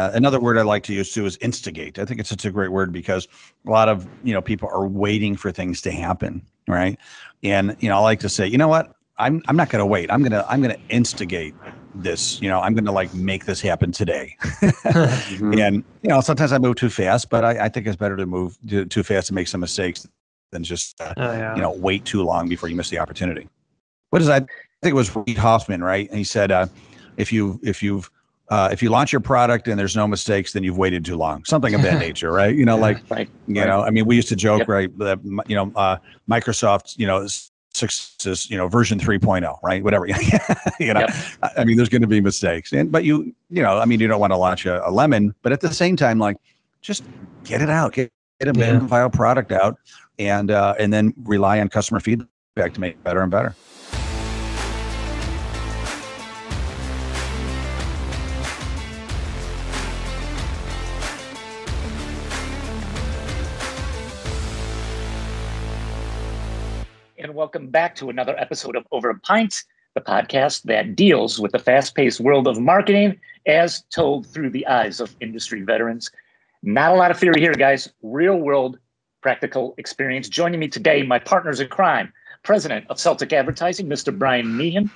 another word I like to use too is instigate. I think it's such a great word because a lot of you know people are waiting for things to happen, right? And you know, I like to say, you know what? I'm I'm not going to wait. I'm gonna I'm gonna instigate this. You know, I'm going to like make this happen today. mm-hmm. And you know, sometimes I move too fast, but I, I think it's better to move too, too fast and make some mistakes than just uh, oh, yeah. you know wait too long before you miss the opportunity. What is that? I think it was Reid Hoffman, right? And he said, uh, if you if you've uh, if you launch your product and there's no mistakes, then you've waited too long. Something of that nature, right? You know, like right, you right. know, I mean, we used to joke, yep. right? That you know, uh, Microsoft, you know, success, you know, version 3.0, right? Whatever, you know. Yep. I mean, there's going to be mistakes, and but you, you know, I mean, you don't want to launch a, a lemon, but at the same time, like, just get it out, get, get a minimum yeah. product out, and uh, and then rely on customer feedback to make it better and better. Welcome back to another episode of Over a Pint, the podcast that deals with the fast paced world of marketing as told through the eyes of industry veterans. Not a lot of theory here, guys. Real world practical experience. Joining me today, my partners in crime, President of Celtic Advertising, Mr. Brian Meehan,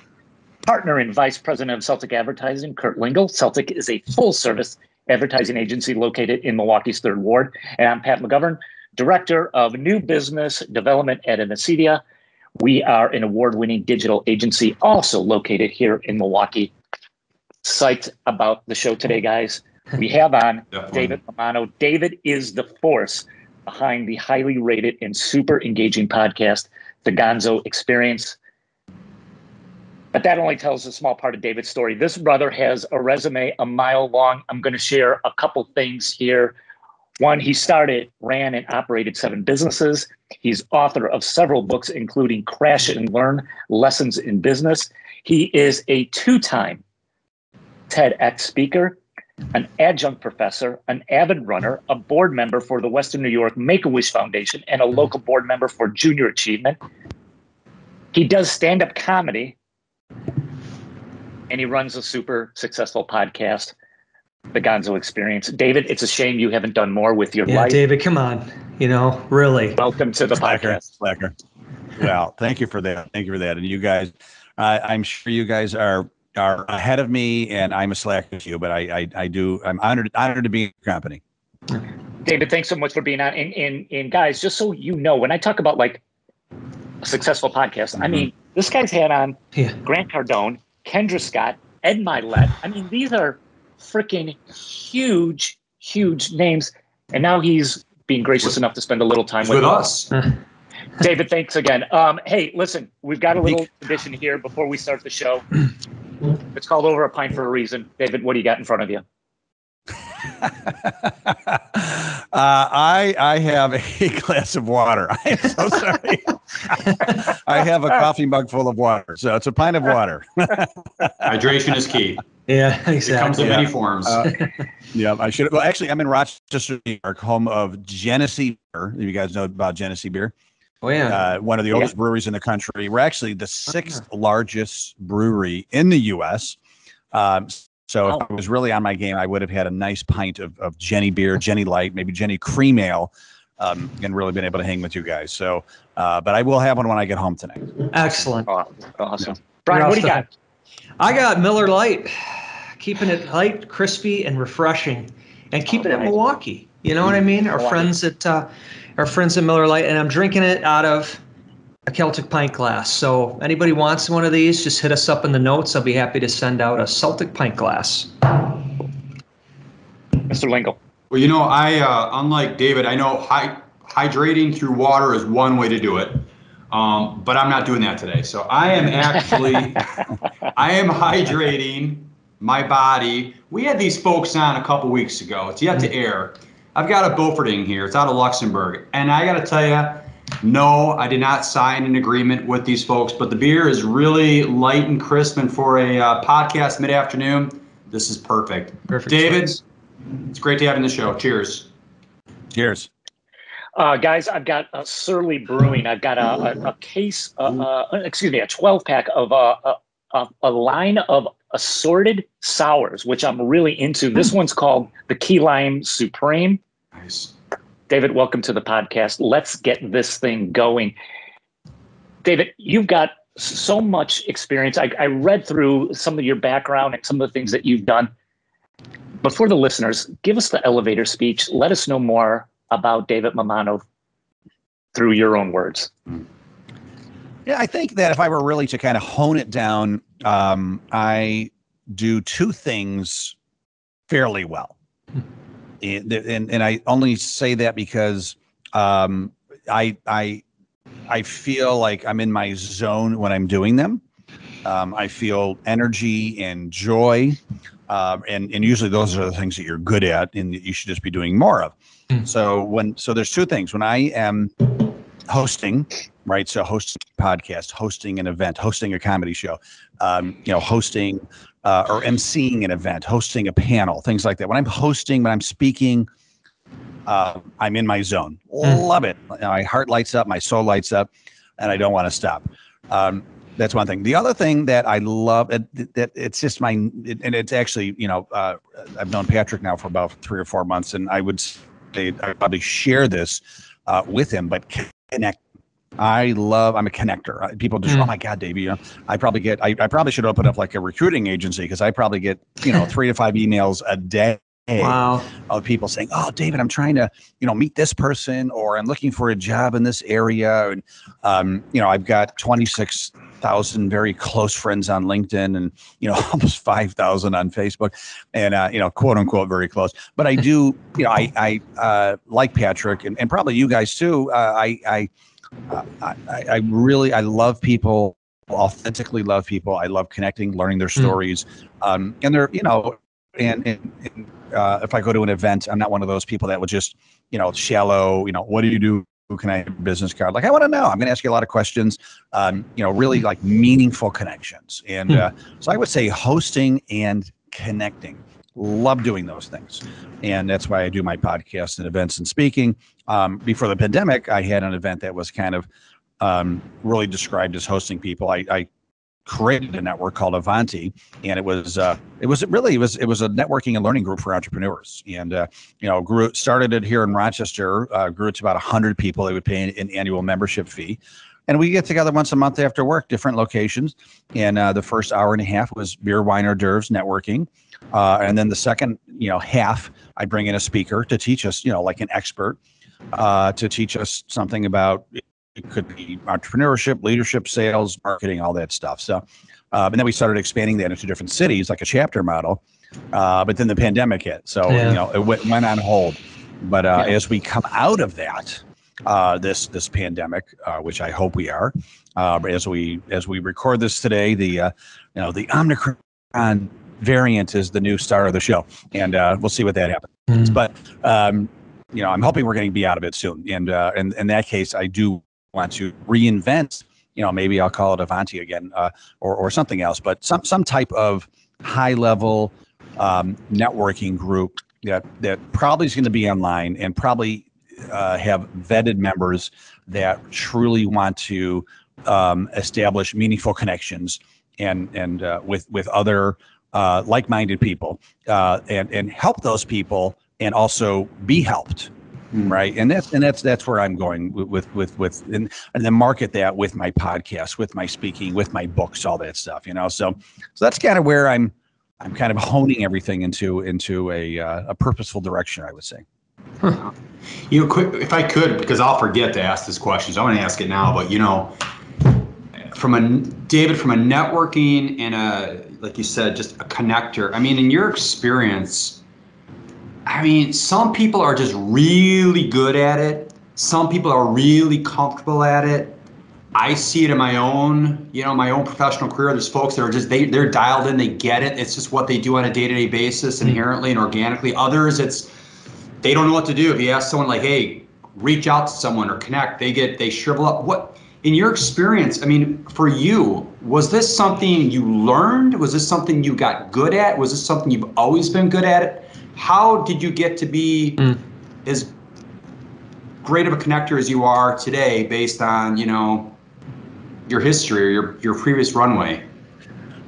partner and Vice President of Celtic Advertising, Kurt Lingle. Celtic is a full service advertising agency located in Milwaukee's Third Ward. And I'm Pat McGovern, Director of New Business Development at Ascedia. We are an award winning digital agency, also located here in Milwaukee. Psyched about the show today, guys. We have on Definitely. David Mammano. David is the force behind the highly rated and super engaging podcast, The Gonzo Experience. But that only tells a small part of David's story. This brother has a resume a mile long. I'm going to share a couple things here one, he started, ran, and operated seven businesses. He's author of several books, including Crash and Learn Lessons in Business. He is a two time TEDx speaker, an adjunct professor, an avid runner, a board member for the Western New York Make a Wish Foundation, and a local board member for Junior Achievement. He does stand up comedy and he runs a super successful podcast the Gonzo experience. David, it's a shame you haven't done more with your yeah, life. David, come on. You know, really. Welcome to the Slacker, podcast. Slacker. Well, thank you for that. Thank you for that. And you guys, uh, I'm sure you guys are are ahead of me, and I'm a slacker to you, but I, I, I do. I'm honored honored to be in your company. David, thanks so much for being on. And, and, and guys, just so you know, when I talk about like a successful podcast, mm-hmm. I mean, this guy's had on yeah. Grant Cardone, Kendra Scott, Ed Mylett. I mean, these are freaking huge, huge names. And now he's being gracious enough to spend a little time with, with us. David, thanks again. Um, hey, listen, we've got a little tradition here before we start the show. It's called Over a Pint for a reason. David, what do you got in front of you? uh, I I have a glass of water. I am so sorry. I have a coffee mug full of water, so it's a pint of water. Hydration is key. Yeah, exactly. It comes in yeah. many forms. Uh, yeah, I should. Well, actually, I'm in Rochester, New York, home of Genesee Beer. You guys know about Genesee Beer? Oh yeah, uh, one of the oldest yeah. breweries in the country. We're actually the 6th uh-huh. largest brewery in the U.S. Um, so oh. if I was really on my game, I would have had a nice pint of, of Genny beer, Genny Light, maybe Genny Cream Ale, um, and really been able to hang with you guys. So, uh, but I will have one when I get home tonight. Excellent. Oh, awesome. Brian, what do you got? I got Miller Lite, keeping it light, crispy, and refreshing, and keeping oh, it Milwaukee. You know what I mean? Our friends at uh, our friends at Miller Lite, and I'm drinking it out of a Celtic pint glass. So anybody wants one of these, just hit us up in the notes. I'll be happy to send out a Celtic pint glass. Mr. Lingle. Well, you know, I uh, unlike David, I know hy- hydrating through water is one way to do it. Um, but I'm not doing that today. So I am actually, I am hydrating my body. We had these folks on a couple weeks ago. It's yet to air. I've got a Bofferding here. It's out of Luxembourg, and I got to tell you, no, I did not sign an agreement with these folks, but the beer is really light and crisp. And for a uh, podcast mid afternoon, this is perfect. Perfect. David, it's great to have you on the show. Cheers. Cheers. Uh, guys, I've got a Surly Brewing. I've got a, a, a case, uh, uh, excuse me, a 12 pack of uh, a, a, line of assorted sours, which I'm really into. This hmm. one's called the Key Lime Supreme. Nice. David, welcome to the podcast. Let's get this thing going. David, you've got so much experience. I, I read through some of your background and some of the things that you've done. But for the listeners, give us the elevator speech. Let us know more about David Mammano through your own words. Hmm. Yeah, I think that if I were really to kind of hone it down, um, I do two things fairly well. and, and, and I only say that because um, I, I, I feel like I'm in my zone when I'm doing them. Um, I feel energy and joy. Uh, and, and usually those are the things that you're good at and that you should just be doing more of. Mm. So when, so there's two things when I am hosting, right? So hosting a podcast, hosting an event, hosting a comedy show, um, you know, hosting uh, or emceeing an event, hosting a panel, things like that. When I'm hosting, when I'm speaking, uh, I'm in my zone. Mm. Love it. My heart lights up, my soul lights up, and I don't want to stop. Um, that's one thing. The other thing that I love that, that it's just my it, and it's actually you know uh, I've known Patrick now for about three or four months, and I would say I probably share this uh, with him, but connect. I love. I'm a connector. People just, mm. oh my god, Davey. You know, I probably get. I, I probably should open up like a recruiting agency because I probably get you know three to five emails a day wow. of people saying, "Oh, David, I'm trying to, you know, meet this person, or I'm looking for a job in this area." And um, you know, I've got 26,000 very close friends on LinkedIn, and you know, almost 5,000 on Facebook, and uh, you know, quote unquote, very close. But I do, you know, I I uh, like Patrick, and, and probably you guys too. Uh, I I I, I really I love people authentically love people. I love connecting, learning their hmm. stories. Mm. Um, and they're, you know, and, and, and uh, if I go to an event, I'm not one of those people that would just, you know, shallow, you know, what do you do? Who can I have a business card? Like, I want to know. I'm going to ask you a lot of questions, um, you know, really like meaningful connections. And hmm. uh, so I would say hosting and connecting. Love doing those things. And that's why I do my podcast and events and speaking. Um, before the pandemic, I had an event that was kind of um, really described as hosting people. I, I, created a network called Avanti, and it was uh, it was really it was it was a networking and learning group for entrepreneurs. And uh, you know, grew started it here in Rochester, uh, grew to about hundred people. They would pay an, an, annual membership fee. And we get together once a month after work, different locations. And uh, the first hour and a half was beer, wine, hors d'oeuvres networking. Uh, and then the second, you know, half, I bring in a speaker to teach us, you know, like an expert, uh, to teach us something about it could be entrepreneurship, leadership, sales, marketing, all that stuff. So, uh, and then we started expanding that into different cities, like a chapter model. Uh, but then the pandemic hit, so yeah. you know it went, went on hold. But uh, yeah. as we come out of that, uh, this this pandemic, uh, which I hope we are, uh, as we as we record this today, the you know the Omicron variant is the new star of the show, and we'll see what that happens. Mm. But um, you know, I'm hoping we're going to be out of it soon. And uh, in, in that case, I do want to reinvent, you know, maybe I'll call it Avanti again uh, or, or something else, but some, some type of high level um, networking group that, that probably is going to be online and probably uh, have vetted members that truly want to um, establish meaningful connections and, and uh, with, with other uh, like-minded people uh, and, and help those people and also be helped. Right? And that's and that's that's where i'm going with with with and, and then market that with my podcast with my speaking with my books all that stuff you know? So so that's kind of where i'm i'm kind of honing everything into into a uh, a purposeful direction i would say. Huh. you know quick if i could because i'll forget to ask this question so i'm going to ask it now but you know from a david from a networking and a like you said just a connector i mean in your experience I mean, some people are just really good at it. Some people are really comfortable at it. I see it in my own, you know, my own professional career. There's folks that are just they they're dialed in, they get it. It's just what they do on a day-to-day basis, mm-hmm. inherently and organically. Others, it's they don't know what to do. If you ask someone like, "Hey, reach out to someone or connect," they get they shrivel up. What in your experience? I mean, for you, was this something you learned? Was this something you got good at? Was this something you've always been good at? It how did you get to be mm. as great of a connector as you are today based on you know your history or your, your previous runway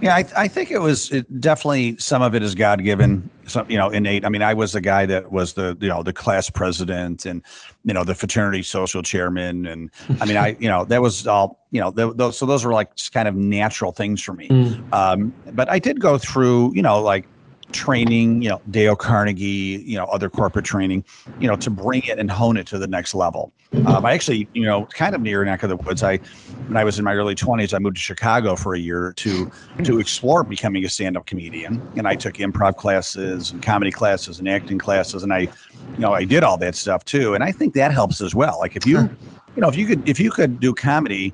Yeah, I, I think it was it definitely some of it is God given, some you know innate. I mean, I was the guy that was the you know the class president and you know the fraternity social chairman, and I mean, I you know that was all you know those so those were like just kind of natural things for me. Mm. Um, but I did go through you know like training, you know, Dale Carnegie, you know, other corporate training, you know, to bring it and hone it to the next level. Um, I actually, you know, kind of near neck of the woods. I, when I was in my early twenties, I moved to Chicago for a year to to explore becoming a stand-up comedian, and I took improv classes and comedy classes and acting classes, and I, you know, I did all that stuff too, and I think that helps as well. Like if you, you know, if you could if you could do comedy.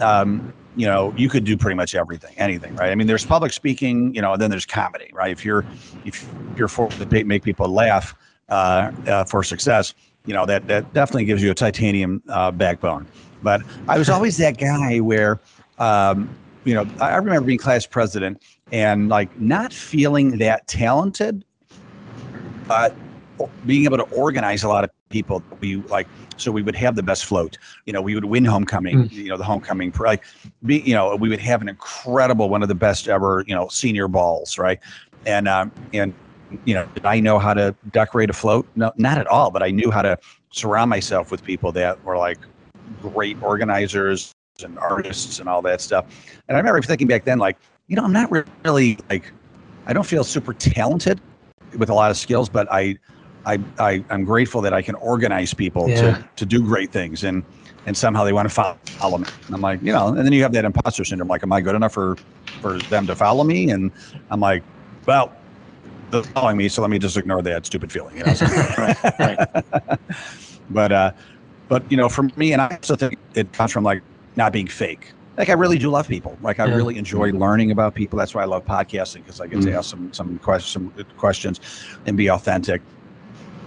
Um, you know you could do pretty much everything anything right? I mean there's public speaking you know and then there's comedy right? If you're if you're for to make people laugh uh, uh, for success you know that that definitely gives you a titanium uh, backbone. But i was always that guy where um, you know i remember being class president and like not feeling that talented but being able to organize a lot of people we like so we would have the best float. You know, we would win homecoming. Mm. You know, the homecoming, like, be, you know, we would have an incredible, one of the best ever, you know, senior balls, right? And um, and you know, did I know how to decorate a float? No, not at all. But I knew how to surround myself with people that were like great organizers and artists and all that stuff. And I remember thinking back then, like, you know, I'm not really like, I don't feel super talented with a lot of skills, but I I, I am grateful that I can organize people yeah. to to do great things and and somehow they want to follow me. And I'm like, you know, and then you have that imposter syndrome. Like, am I good enough for for them to follow me? And I'm like, well, they're following me, so let me just ignore that stupid feeling. You know? right, right. but uh, but you know, for me, and I also think it comes from like not being fake. Like I really do love people. Like I yeah. really enjoy learning about people. That's why I love podcasting because I get mm-hmm. to ask some some questions, some questions, and be authentic.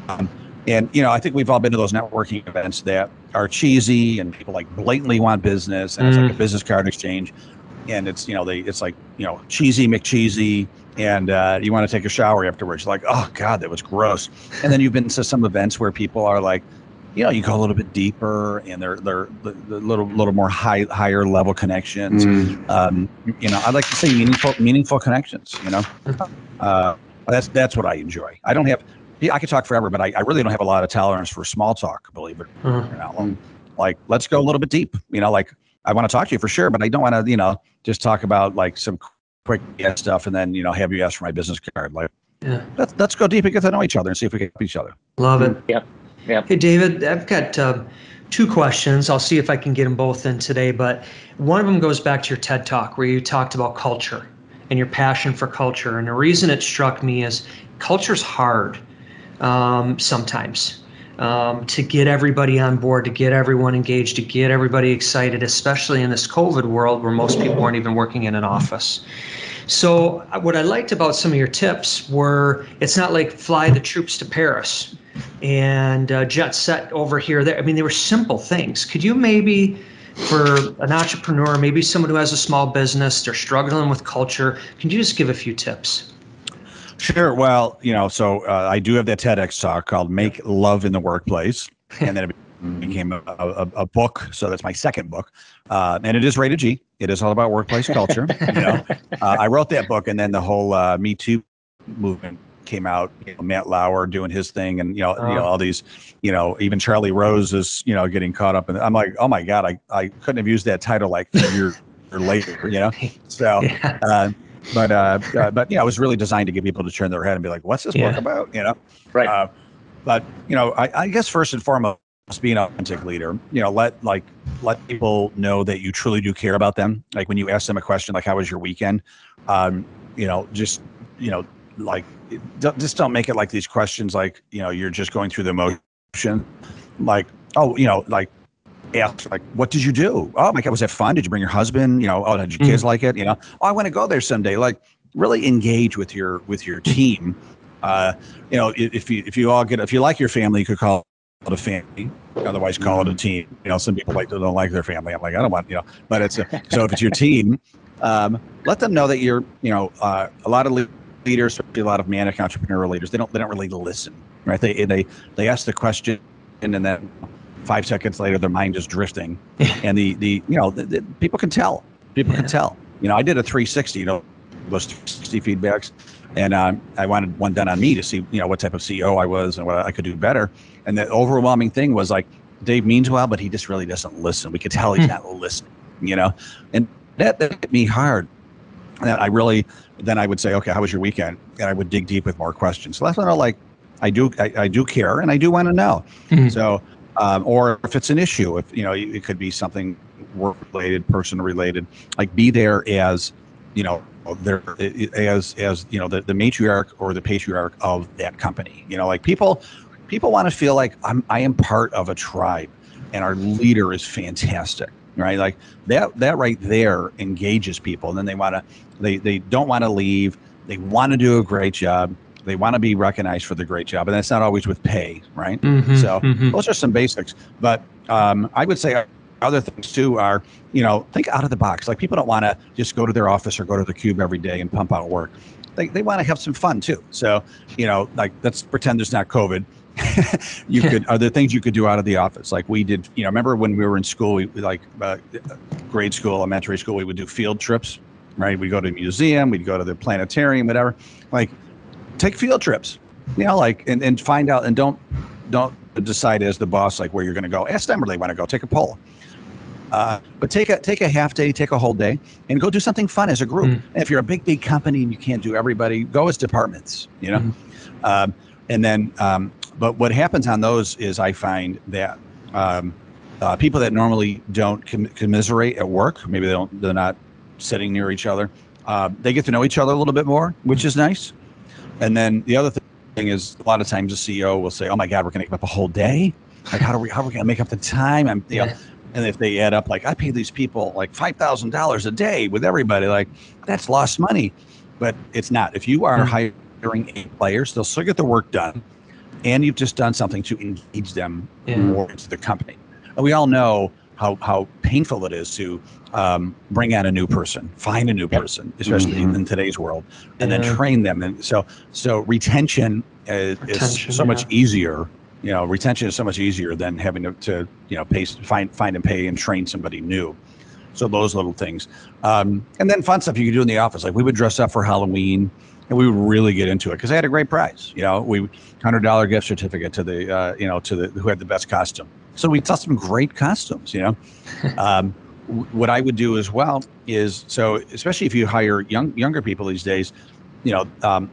Um, and you know, I think we've all been to those networking events that are cheesy and people like blatantly want business, and mm. it's like a mm. business card exchange, and it's you know they it's like you know cheesy McCheesy, and uh, you want to take a shower afterwards. You're like, oh god, that was gross. And then you've been to some events where people are like, you know, you go a little bit deeper, and they're they're a little little more high higher level connections. Mm. Um, you know, I like to say meaningful meaningful connections. You know, uh, that's that's what I enjoy. I don't have yeah, I could talk forever, but I, I really don't have a lot of tolerance for small talk, believe it or mm-hmm. not. Like, let's go a little bit deep. You know, like I want to talk to you for sure, but I don't want to, you know, just talk about like some quick stuff and then, you know, have you ask for my business card. Like, yeah. let's, let's go deep and get to know each other and see if we can help each other. Love it. Yeah. Yeah. Hey, David, I've got uh, two questions. I'll see if I can get them both in today, but one of them goes back to your TED talk where you talked about culture and your passion for culture. And the reason it struck me is culture's hard um, sometimes um, to get everybody on board, to get everyone engaged, to get everybody excited, especially in this COVID world where most people aren't even working in an office. So, uh, what I liked about some of your tips were it's not like fly the troops to Paris and uh, jet set over here. There, I mean, they were simple things. Could you maybe, for an entrepreneur, maybe someone who has a small business, they're struggling with culture, can you just give a few tips? Sure. Well, you know, so uh, I do have that TEDx talk called "Make Love in the Workplace," and then it became a, a, a book. So that's my second book, uh, and it is rated G. It is all about workplace culture. you know, uh, I wrote that book, and then the whole uh, Me Too movement came out. You know, Matt Lauer doing his thing, and you know, you know, all these, you know, even Charlie Rose is, you know, getting caught up. And I'm like, oh my god, I I couldn't have used that title like a year or later. You know, so. Yeah. But uh, uh, but yeah, it was really designed to get people to turn their head and be like, "What's this yeah. book about?" You know, right? Uh, but you know, I, I guess first and foremost, be an authentic leader. You know, let like let people know that you truly do care about them. Like when you ask them a question, like "How was your weekend?" Um, you know, just you know, like just don't make it like these questions like you know you're just going through the motion. Like, oh, you know, like ask like, "What did you do?" Oh my God, was that fun? Did you bring your husband? You know, oh, did your kids mm. like it? You know, oh, I want to go there someday. Like, really engage with your with your team. Uh, you know, if you if you all get if you like your family, you could call it a family. Otherwise, call it a mm-hmm. team. You know, some people like they don't like their family. I'm like, I don't want you know, but it's a, so if it's your team, um, let them know that you're you know uh, a lot of leaders, especially a lot of managed entrepreneurial leaders, they don't they don't really listen, right? They they they ask the question and then five seconds later their mind is drifting and the the you know the, the, people can tell people yeah. can tell you know i did a 360 you know those 60 feedbacks, and um, I wanted one done on me to see you know what type of CEO I was and what I could do better. And the overwhelming thing was like Dave means well, but he just really doesn't listen. We could tell he's hmm. not listening, you know, and that, that hit me hard. And I really then I would say, okay, how was your weekend? And I would dig deep with more questions. So that's what I like. I do I, I do care and I do want to know. Mm-hmm. So um, or if it's an issue, if you know, it could be something work related, person related. Like be there as, you know, there as as you know the, the matriarch or the patriarch of that company. You know, like people people want to feel like I'm I am part of a tribe, and our leader is fantastic. Right, like that that right there engages people, and then they want to they they don't want to leave. They want to do a great job they want to be recognized for the great job, and that's not always with pay, right? Mm-hmm, so mm-hmm. those are some basics. But um, I would say other things too are, you know, think out of the box. Like people don't want to just go to their office or go to the cube every day and pump out work. They, they want to have some fun too. So, you know, like let's pretend there's not COVID. you could are there things you could do out of the office like we did you know remember when we were in school we, like uh, grade school elementary school we would do field trips right we'd go to the museum we'd go to the planetarium whatever like take field trips. You know like and, and find out and don't don't decide as the boss like where you're going to go. Ask them where they want to go. Take a poll. Uh, but take a take a half day take a whole day and go do something fun as a group. Mm. if you're a big big company and you can't do everybody go as departments you know? Mm. um, and then um, but what happens on those is i find that um, uh, people that normally don't com- commiserate at work maybe they don't they're not sitting near each other uh, they get to know each other a little bit more which is nice and then the other thing is a lot of times the CEO will say, "Oh my God, we're going to make up a whole day. Like, how do we how are we going to make up the time?" I'm, you yeah. know, and if they add up, like I pay these people like five thousand dollars a day with everybody, like that's lost money. But it's not. If you are mm-hmm. hiring eight players, they'll still get the work done, and you've just done something to engage them yeah. more into the company. And we all know how how painful it is to um, bring out a new person, find a new person, especially mm-hmm. in today's world, and yeah. then train them. And so so retention is, retention, is so yeah. much easier. You know, retention is so much easier than having to, to you know pay find find and pay and train somebody new. So those little things, um, and then fun stuff you can do in the office. Like we would dress up for Halloween and we would really get into it because they had a great prize. You know, we hundred dollar gift certificate to the uh, you know to the who had the best costume. So we saw some great costumes, you know. um, what I would do as well is so, especially if you hire young younger people these days, you know, um,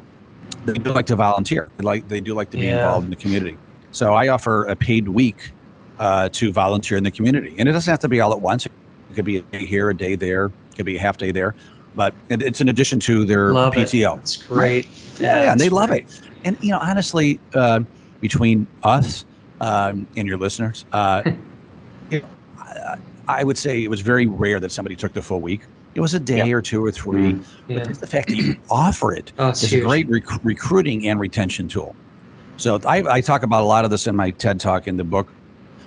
they do like to volunteer. They like they do like to be yeah. involved in the community. So I offer a paid week uh, to volunteer in the community, and it doesn't have to be all at once. It could be a day here, a day there, it could be a half day there, but it, it's in addition to their love PTO. It's great. Yeah, yeah and they great. love it. And you know, honestly, uh, between us um, and your listeners. Uh, know, I, I, would say it was very rare that somebody took the full week. It was a day or two or 3 mm-hmm. yeah. but the fact that you offer it oh, is huge. a great rec- recruiting and retention tool. So I, I, talk about a lot of this in my TED talk in the book.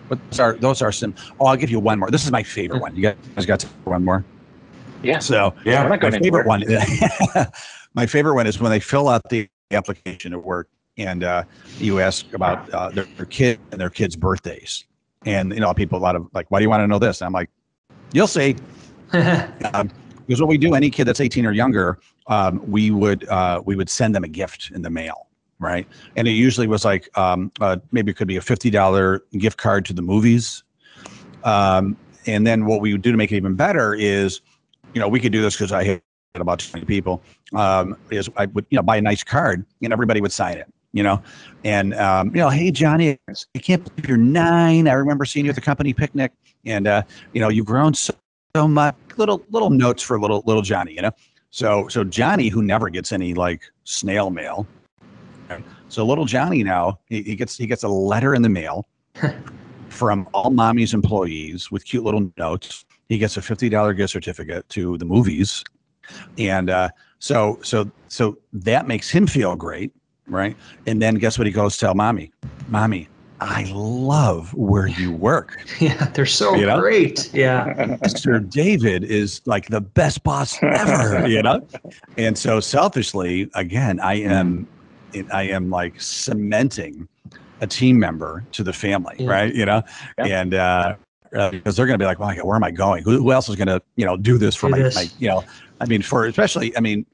But those are those are some. Oh, I'll give you one more. This is my favorite one. You guys got one more? Yeah. So yeah, my favorite one. my favorite one is when they fill out the application at work and uh, you ask about uh, their, their, kid and their kids' birthdays. And you know, people a lot of like, why do you want to know this? And I'm like, you'll see. um, because what we do, any kid that's 18 or younger, um, we would uh, we would send them a gift in the mail, right? And it usually was like um, uh, maybe it could be a fifty dollar gift card to the movies. Um, and then what we would do to make it even better is, you know, we could do this because I had about 20 people. Um, is I would you know buy a nice card and everybody would sign it you know, and um, you know, hey Johnny, I can't believe you're nine. I remember seeing you at the company picnic, and uh, you know, you've grown so, so much. Little little notes for little little Johnny, you know. So so Johnny, who never gets any like snail mail, so little Johnny now he, he gets he gets a letter in the mail from all mommy's employees with cute little notes. He gets a fifty dollar gift certificate to the movies, and uh, so so so that makes him feel great right? And then guess what he goes tell mommy, mommy, I love where you work. Yeah, they're so you know? great. Yeah. Mr. David is like the best boss ever, you know? And so selfishly, again, I am I am like cementing a team member to the family, yeah. right? You know, yeah. and uh, uh, because they're going to be like, well, where am I going? Who, who else is going to, you know, do this for do my, this. my, you know, I mean, for especially, I mean,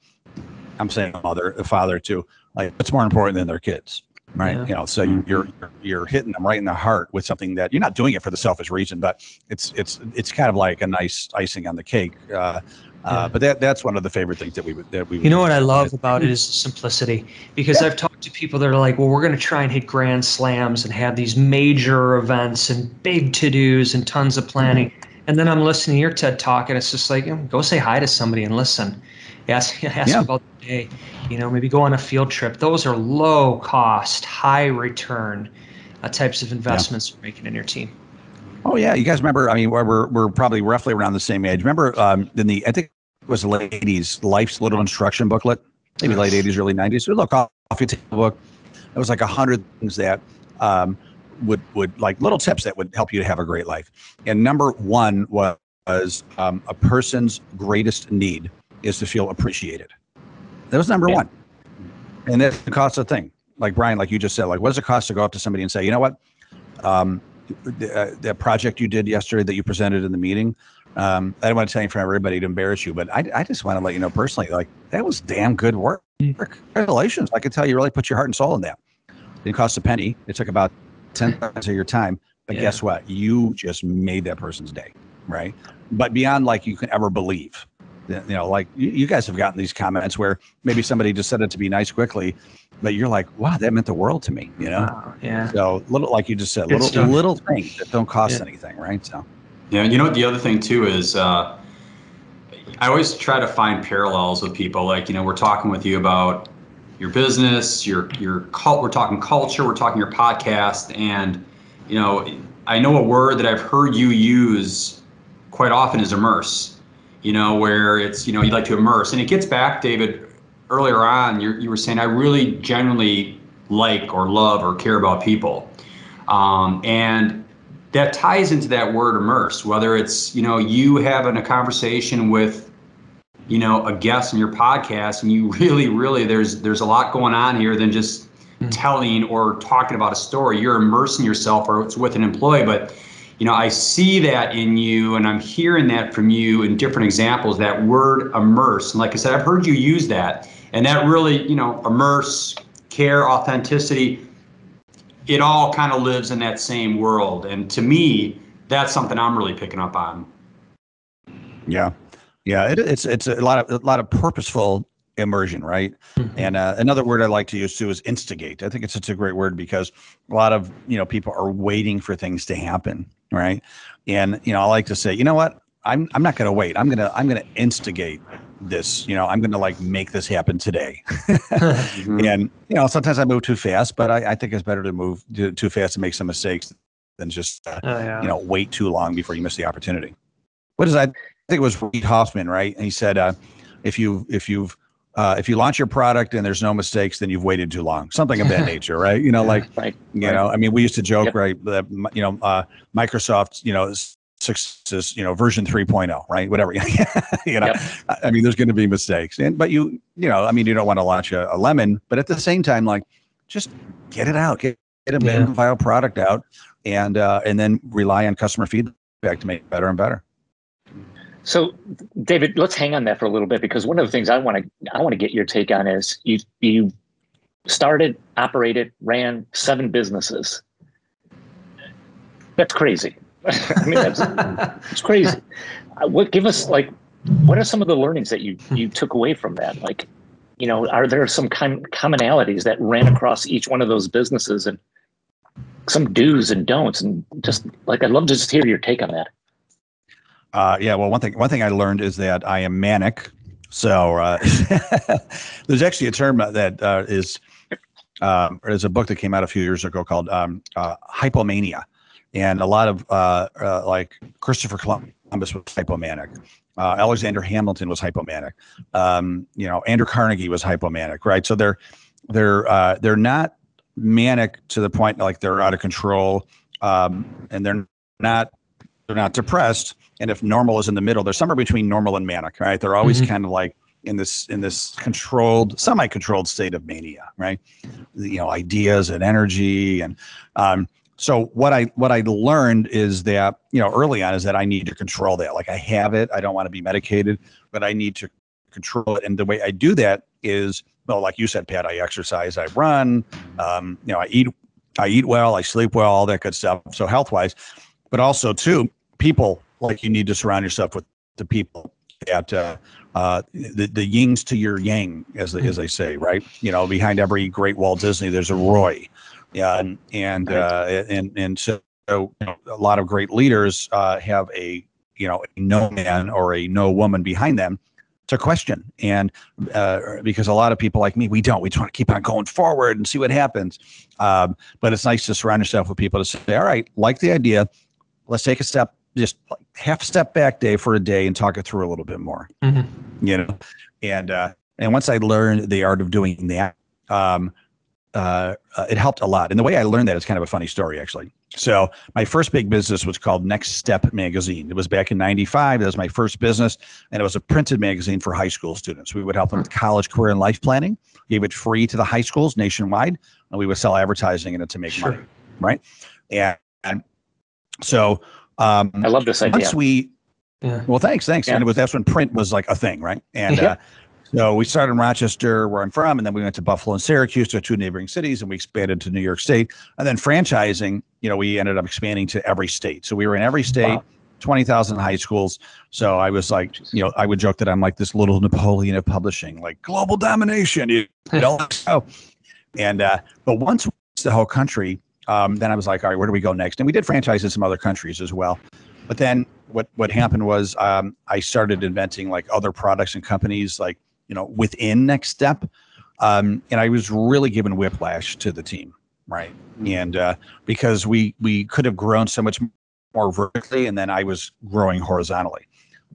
I'm saying a mother, a father too. Like, what's more important than their kids, right? Yeah. You know, so you're you're hitting them right in the heart with something that you're not doing it for the selfish reason, but it's it's it's kind of like a nice icing on the cake. Uh, Yeah. uh, but that that's one of the favorite things that we would that we. You know what I love about it is simplicity. Because I've talked to people that are like, well, we're going to try and hit grand slams and have these major events and big to dos and tons of planning. And then I'm listening to your TED talk, and it's just like, you know, go say hi to somebody and listen. Ask, ask Yeah. about the day. You know, maybe go on a field trip. Those are low cost, high return uh, types of investments you're making in your team. Oh yeah, you guys remember? I mean, we're we're, we're probably roughly around the same age. Remember um, in the I think it was the late '80s, Life's Little Instruction booklet, maybe late '80s, early '90s. It was a little coffee table book. It was like a hundred things that um, would would like little tips that would help you to have a great life. And number one was, was um, a person's greatest need is to feel appreciated. That was number Yeah. one, and that costs a thing. Like Brian, like you just said, like what does it cost to go up to somebody and say, you know what? Um, the, uh, that project you did yesterday that you presented in the meeting. Um, I don't want to tell you in front of everybody to embarrass you, but I, I just want to let you know personally, like that was damn good work. Congratulations! I can tell you really put your heart and soul in that. Didn't cost a penny. It took about ten minutes of your time, but Yeah. guess what? You just made that person's day, right? But beyond like you can ever believe, you know, like you, you guys have gotten these comments where maybe somebody just said it to be nice quickly, but you're like, wow, that meant the world to me, you know. Wow, yeah. So little, like you just said, Good little stuff. little things that don't cost Yeah. anything, right? So Yeah, you know what the other thing too is uh, I always try to find parallels with people. Like, you know, we're talking with you about your business, your your cult. We're talking culture. We're talking your podcast, and you know, I know a word that I've heard you use quite often is immerse. You know, where it's you know you'd like to immerse, and it gets back, David. Earlier on, you you were saying I really genuinely like or love or care about people, um, and that ties into that word immerse whether it's you know you having a conversation with you know a guest in your podcast and you really really there's there's a lot going on here than just telling or talking about a story. You're immersing yourself or it's with an employee but you know i see that in you and i'm hearing that from you in different examples that word immerse and like i said i've heard you use that and that really you know immerse care authenticity it all kind of lives in that same world. And to me, that's something I'm really picking up on. yeah, yeah, it, it's it's a lot of a lot of purposeful immersion, right? And uh, another word I like to use too is instigate. I think it's such a great word because a lot of you know people are waiting for things to happen, right? And you know, I like to say, you know what? I'm I'm not going to wait. I'm gonna I'm gonna instigate this. You know, I'm gonna like make this happen today. And you know, sometimes I move too fast, but I, I think it's better to move too, too fast and make some mistakes than just uh, Oh, yeah. you know wait too long before you miss the opportunity. What is that? I think it was Reid Hoffman, right? And he said, uh, if you if you've uh, if you launch your product and there's no mistakes, then you've waited too long. Something of that nature, right? You know, Yeah. like Right. you Right. know, I mean, we used to joke, Yep. right? That you know, uh, Microsoft, you know, success, you know, version 3.0, right? Whatever, you know. Yep. I- mean, there's going to be mistakes, and but you, you know, I mean, you don't want to launch a, a lemon, but at the same time, like, just get it out, get, get a Yeah. minimum viable product out, and uh, and then rely on customer feedback to make it better and better. So, David, let's hang on that for a little bit because one of the things I want to I want to get your take on is you you started, operated, ran seven businesses. That's crazy. I mean, that's it's crazy. Uh, What give us like what are some of the learnings that you you took away from that? Like, you know, are there some com- commonalities that ran across each one of those businesses and some do's and don'ts and just like I'd love to just hear your take on that. Uh, yeah, well, one thing one thing I learned is that I am manic. So uh, there's actually a term that uh, is um, there's a book that came out a few years ago called um, uh, hypomania, and a lot of uh, like Christopher Columbus was hypomanic. Alexander Hamilton was hypomanic. Um, you know, Andrew Carnegie was hypomanic, right? So they're they're they're not manic to the point like they're out of control, um, and they're not they're not depressed. And if normal is in the middle, they're somewhere between normal and manic, right? They're always Mhm. kind of like in this in this controlled, semi-controlled state of mania, right? You know, ideas and energy, and um, so what I what I learned is that you know early on is that I need to control that. Like I have it, I don't want to be medicated, but I need to control it. And the way I do that is, well, like you said, Pat, I exercise, I run, um, you know, I eat, I eat well, I sleep well, all that good stuff. So health wise, but also too, people like you need to surround yourself with the people that uh, uh, the the yings to your yang, as they, as they say, right? You know, behind every great Walt Disney, there's a Roy, yeah, and and uh, and and so you know, a lot of great leaders uh, have a you know a no man or a no woman behind them to question. And uh, because a lot of people like me we don't. We just want to keep on going forward and see what happens. Um, but it's nice to surround yourself with people to say all right like the idea. Let's take a step just half step back day for a day and talk it through a little bit more mm-hmm. you know and uh, and once i learned the art of doing that um, uh, uh, it helped a lot and the way i learned that is kind of a funny story actually so my first big business was called Next Step Magazine. It was back in 95. That was my first business. And it was a printed magazine for high school students. We would help them with college, career, and life planning. Gave it free to the high schools nationwide. And we would sell advertising in it to make sure. money. Right. And, and so um, I love this idea. Once we, yeah. well, thanks, thanks. Yeah. And it was, that's when print was like a thing. Right. And, yeah. uh, so we started in Rochester, where I'm from, and then we went to Buffalo and Syracuse, to two neighboring cities, and we expanded to New York State. And then franchising, you know, we ended up expanding to every state. So we were in every state. Wow. 20,000 high schools. So I was like, you know, I would joke that I'm like this little Napoleon of publishing, like global domination, you know. and, uh, but once the whole country, um, then I was like, all right, where do we go next? And we did franchise in some other countries as well. But then what, what happened was um, I started inventing like other products and companies like you know, within Next Step. Um, and I was really giving whiplash to the team, right? Mm-hmm. And uh, because we we could have grown so much more vertically, and then I was growing horizontally.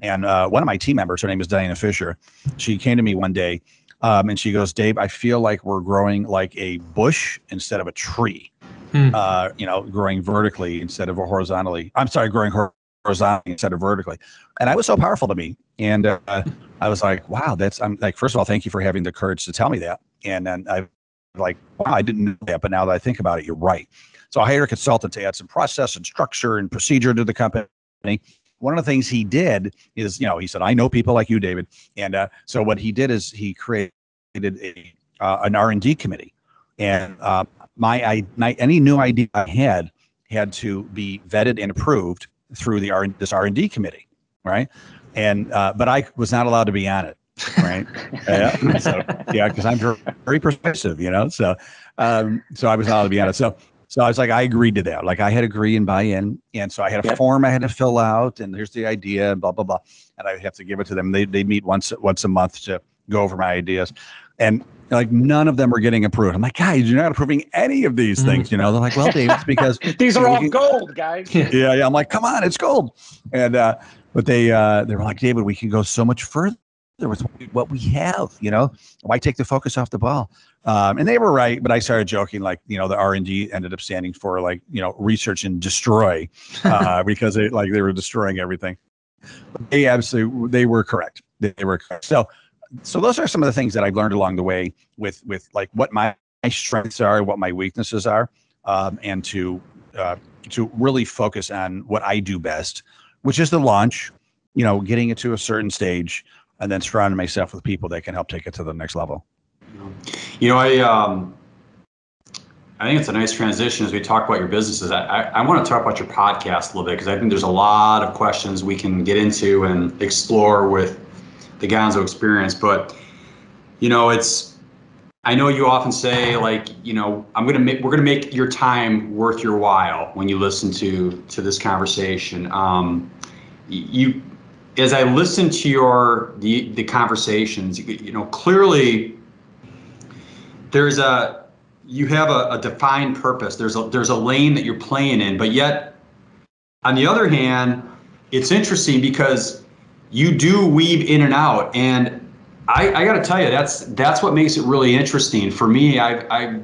And uh, one of my team members, her name is Diana Fisher, she came to me one day um, and she goes, Dave, I feel like we're growing like a bush instead of a tree. Hmm. Uh, you know, growing vertically instead of horizontally. I'm sorry, growing horizontally instead of vertically. And that was so powerful to me. And uh, I was like, wow, that's, I'm like, first of all, thank you for having the courage to tell me that. And then I like, wow, I didn't know that. But now that I think about it, you're right. So I hired a consultant to add some process and structure and procedure to the company. One of the things he did is, you know, he said, I know people like you, David. And uh, so what he did is he created a, uh, an R&D committee. And uh, my, I, my, any new idea I had had to be vetted and approved through the R this R and D committee, right? And uh, but I was not allowed to be on it, right? yeah, so, yeah, because I'm very, very persuasive, you know. So, um, so I was not allowed to be on it. So, so I was like, I agreed to that. Like I had to agree and buy in, and so I had a yep. form I had to fill out, and here's the idea, and blah blah blah, and I have to give it to them. They they meet once once a month to go over my ideas, and like none of them are getting approved. I'm like, guys, you're not approving any of these things. You know, they're like, well, Dave, it's because these are all gold, guys. Yeah, yeah. I'm like, come on, it's gold. And uh, but they uh, they were like, David, we can go so much further with what we have. You know, why take the focus off the ball? Um, and they were right, but I started joking like, you know, the R and D ended up standing for like, you know, research and destroy, uh, because they like they were destroying everything. But they absolutely they were correct. They were correct. So so those are some of the things that I've learned along the way with with like what my, strengths are, what my weaknesses are, um, and to uh, to really focus on what I do best, which is the launch. You know, getting it to a certain stage, and then surrounding myself with people that can help take it to the next level. You know, I um, I think it's a nice transition as we talk about your businesses. I, I, I want to talk about your podcast a little bit because I think there's a lot of questions we can get into and explore with the Gonzo experience. But you know, it's I know you often say like, you know, I'm gonna make we're gonna make your time worth your while when you listen to to this conversation. Um, you as I listen to your the the conversations, you, you know, clearly there's a you have a, a defined purpose. There's a there's a lane that you're playing in, but yet on the other hand, it's interesting because you do weave in and out and I, I got to tell you that's that's what makes it really interesting. For me I, I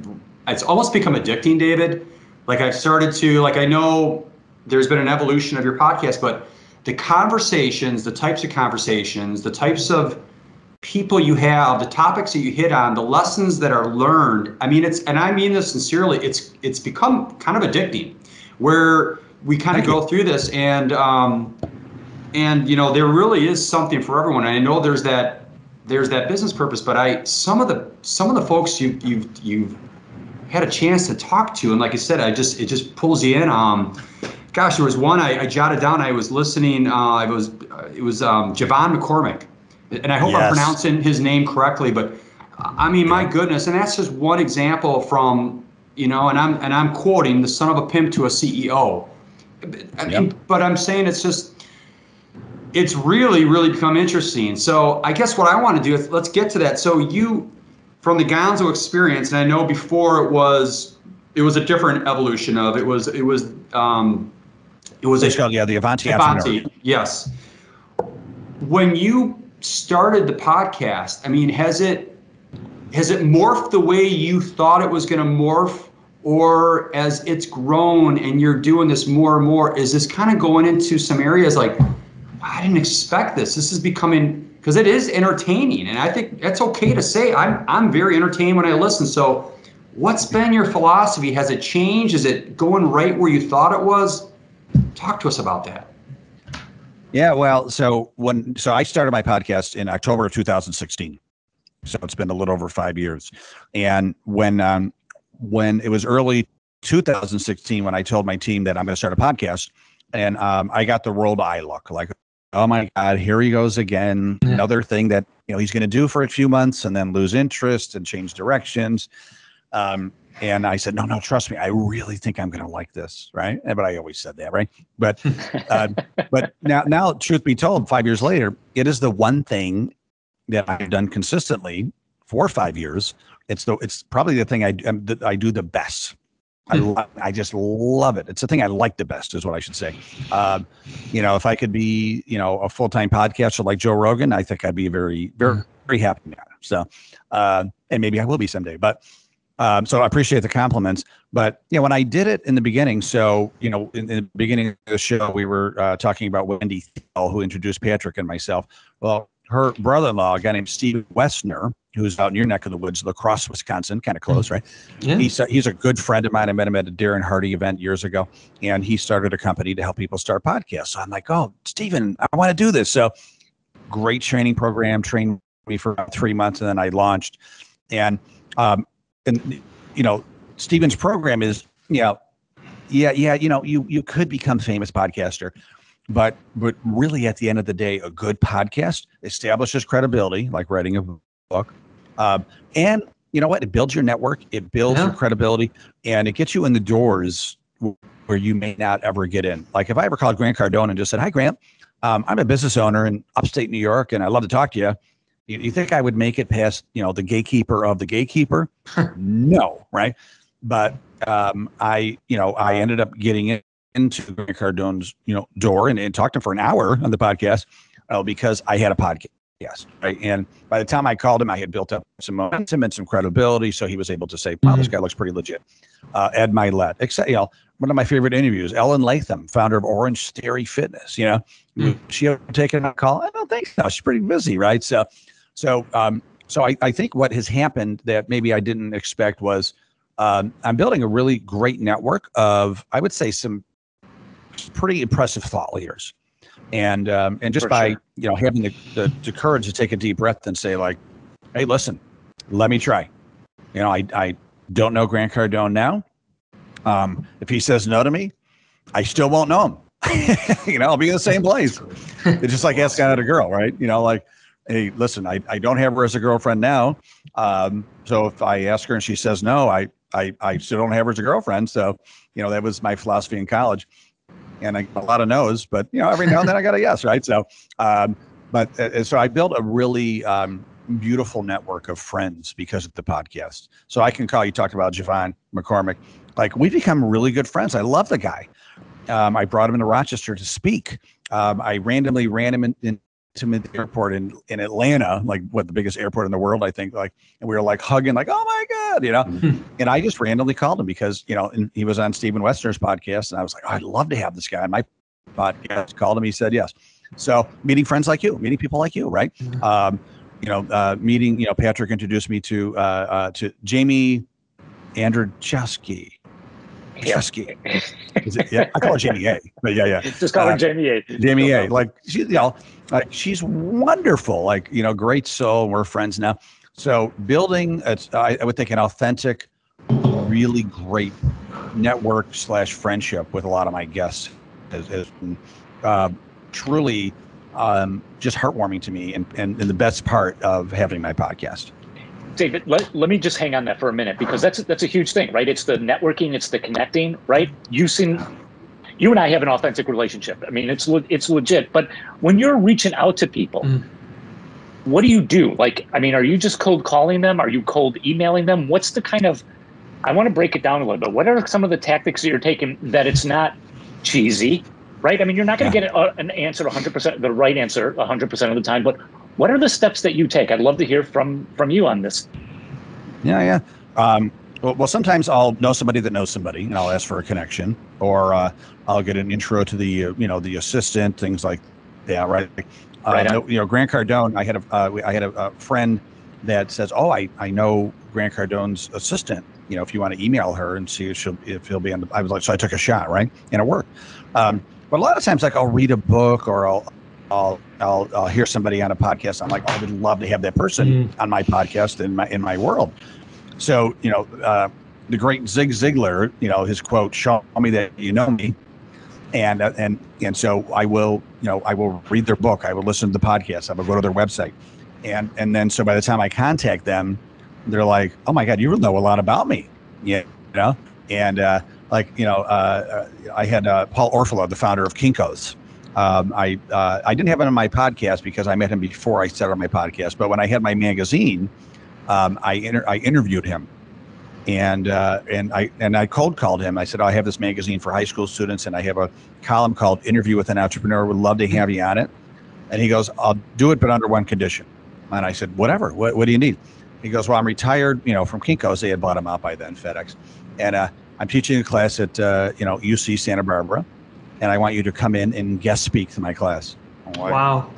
it's almost become addicting david. Like i've started to like i know there's been an evolution of your podcast but the conversations the types of conversations the types of people you have the topics that you hit on the lessons that are learned i mean it's and i mean this sincerely it's it's become kind of addicting where we kind of go through this and um, and you know there really is something for everyone. I know there's that there's that business purpose, but I some of the some of the folks you you've you've had a chance to talk to, and like I said, I just it just pulls you in. Um, gosh, there was one I, I jotted down. I was listening. Uh, it was it was um, Javon McCormick, and I hope yes. I'm pronouncing his name correctly. But I mean, my goodness, and that's just one example from you know, and I'm and I'm quoting the son of a pimp to a CEO. I mean, yep. but I'm saying it's just it's really really become interesting. So I guess what I want to do is let's get to that. So you from the Gonzo experience, and I know before it was it was a different evolution of it was it was um, it was a, yeah the Avanti Avanti yes. When you started the podcast, I mean, has it has it morphed the way you thought it was going to morph, or as it's grown and you're doing this more and more, is this kind of going into some areas like I didn't expect this. This is becoming because it is entertaining, and I think that's okay to say. I'm I'm very entertained when I listen. So, what's been your philosophy? Has it changed? Is it going right where you thought it was? Talk to us about that. Yeah, well, so when so I started my podcast in October of 2016. So it's been a little over five years, and when um, when it was early 2016 when I told my team that I'm going to start a podcast, and um, I got the world eye look like oh my god here he goes again. Yeah. another thing that you know he's going to do for a few months and then lose interest and change directions. Um, and i said no no trust me i really think i'm going to like this right? But i always said that right? But uh, but now now truth be told five years later it is the one thing that i've done consistently for five years. It's the it's probably the thing i, um, I do the best I, hmm. I just love it. It's the thing I like the best, is what I should say. Um, you know, if I could be, you know, a full time podcaster like Joe Rogan, I think I'd be very, very, hmm. very happy man. So, uh, and maybe I will be someday. But um, so I appreciate the compliments. But you know, when I did it in the beginning, so you know, in, in the beginning of the show, we were uh, talking about Wendy Thiel, who introduced Patrick and myself. Well, her brother-in-law, a guy named Steve Woessner, who's out in your neck of the woods, La Crosse, Wisconsin, kind of close, mm-hmm. right? Yeah. He's a, he's a good friend of mine. I met him at a Darren Hardy event years ago, and he started a company to help people start podcasts. So I'm like, oh, Stephen, I want to do this. So great training program, trained me for about three months, and then I launched. And um, and you know, Stephen's program is, you know, yeah, yeah, you know, you you could become famous podcaster but but really at the end of the day a good podcast establishes credibility like writing a book um, and you know what? It builds your network it builds yeah. your credibility and it gets you in the doors where you may not ever get in. Like if i ever called grant cardone and just said hi grant. Um, i'm a business owner in upstate new york and I'd love to talk to you you, you think i would make it past you know the gatekeeper of the gatekeeper? No right? But um, i you know i ended up getting it into Grant Cardone's, you know, door and, and talked to him for an hour on the podcast uh, because I had a podcast. Yes. Right. And by the time I called him, I had built up some momentum and some credibility. So he was able to say, wow, mm-hmm. this guy looks pretty legit. Uh, Ed Mylett, except, you know, one of my favorite interviews, Ellen Latham, founder of Orange Theory Fitness, you know, mm-hmm. she ever taken a call? I don't think so. She's pretty busy. Right. So, so, um, so I, I think what has happened that maybe I didn't expect was um, I'm building a really great network of, I would say, some pretty impressive thought leaders. And um, and just For by sure. you know having the, the, the courage to take a deep breath and say like, hey, listen, let me try. You know, I I don't know Grant Cardone now. Um, if he says no to me, I still won't know him. you know, I'll be in the same place. It's just like asking out a girl, right? You know, like, hey, listen, I, I don't have her as a girlfriend now. Um, so if I ask her and she says no, I, I, I still don't have her as a girlfriend. So, you know, that was my philosophy in college and I got a lot of no's, but you know, every now and then I got a yes, right? So, um, but uh, so I built a really um, beautiful network of friends because of the podcast. So I can call you talked about Jevon McCormick. Like we've become really good friends. I love the guy. Um, I brought him into Rochester to speak. Um, I randomly ran him in, in, to the airport in, in Atlanta, like what the biggest airport in the world, I think. Like, and we were like hugging, like, oh my God, you know. Mm-hmm. And I just randomly called him because, you know, he was on Stephen Woessner's podcast. And I was like, oh, I'd love to have this guy on my podcast. Called him, he said yes. So meeting friends like you, meeting people like you, right? Mm-hmm. Um, you know, uh, meeting, you know, Patrick introduced me to uh, uh, to Jamie Andrzejewski. Is it, yeah, I call her Jamie A. But yeah, yeah. Just call her Uh, Jamie A. Jamie A. Like she, you know, like she's wonderful. Like you know, great soul. We're friends now. So building, it's I, I would think an authentic, really great network slash friendship with a lot of my guests has, has been uh, truly um, just heartwarming to me, and, and and the best part of having my podcast. David, let, let me just hang on that for a minute because that's that's a huge thing, right? It's the networking, it's the connecting, right? You seen, you and I have an authentic relationship. I mean, it's it's legit. But when you're reaching out to people, Mm. what do you do? Like, I mean, are you just cold calling them? Are you cold emailing them? What's the kind of? I want to break it down a little bit. What are some of the tactics that you're taking that it's not cheesy, right? I mean, you're not going to get an answer 100%, the right answer 100% of the time, but what are the steps that you take? I'd love to hear from from you on this. Yeah, yeah. Um, well, well, sometimes I'll know somebody that knows somebody, and I'll ask for a connection, or uh, I'll get an intro to the uh, you know the assistant, things like that. Right. Uh, Right no- you know, Grant Cardone. I had a uh, I had a, a friend that says, "Oh, I I know Grant Cardone's assistant. You know, if you want to email her and see if she'll if he'll be on the." I was like, so I took a shot, right, and it worked. Um, but a lot of times, like I'll read a book or I'll I'll I'll, I'll hear somebody on a podcast. I'm like, oh, I would love to have that person on my podcast in my in my world. So you know, uh, the great Zig Ziglar, you know, his quote, "Show me that you know me," and uh, and and so I will, you know, I will read their book, I will listen to the podcast, I will go to their website, and and then so by the time I contact them, they're like, "Oh my God, you know a lot about me," yeah, you know, and uh, like you know, uh, uh, I had uh, Paul Orfalea, the founder of Kinkos. Um, I uh, I didn't have him on my podcast because I met him before I started my podcast. But when I had my magazine, um, I inter- I interviewed him, and uh, and I and I cold called him. I said, oh, I have this magazine for high school students, and I have a column called "Interview with an Entrepreneur." Would love to have you on it. And he goes, I'll do it, but under one condition. And I said, whatever. What, what do you need? He goes, well, I'm retired, you know, from Kinko's. They had bought him out by then, FedEx, and uh, I'm teaching a class at uh, you know UC Santa Barbara, and I want you to come in and guest speak to my class. Like, Wow.